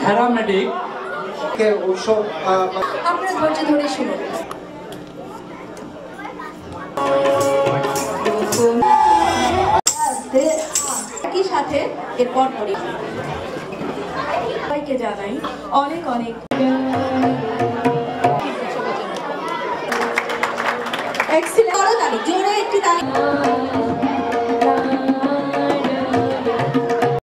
Paramedic ওসব আপনারা ধৈর্য ধরে শুনুন। একই সাথে এরপর পরে। সবাইকে জানাই অনেক অনেক এক্সিলেন্ট করো তাহলে। জোরে একটি তালি।